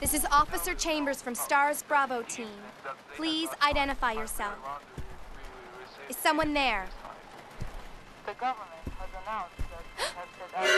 This is Officer Chambers from STARS Bravo team. Please identify yourself. Is someone there? The government has announced that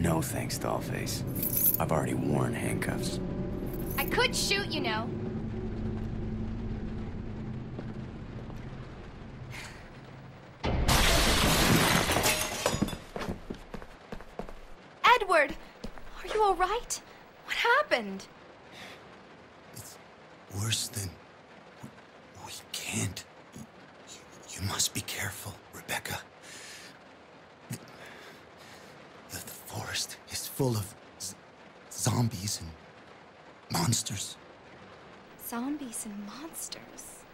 No thanks, Dollface. I've already worn handcuffs. I could shoot, you know. Edward! Are you alright? What happened? It's worse than. We can't. You, you must be careful, Rebecca. The, the, the forest is full of zombies and monsters. Zombies and monsters.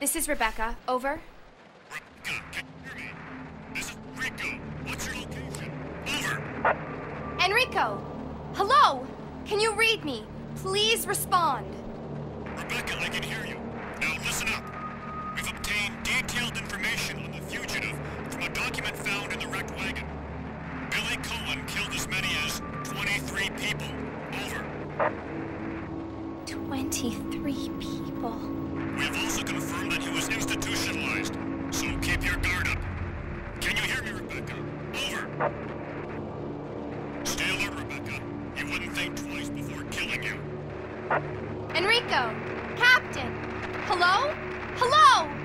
This is Rebecca. Over. Rebecca, can you hear me? This is Rico. What's your location? Over. Enrico! Hello! Can you read me? Please respond. Rebecca, I can hear you. Now listen up. We've obtained detailed information on the fugitive from a document found in the wrecked wagon. Billy Coen killed as many as 23 people. Over. 23 people. Enrico! Captain! Hello? Hello!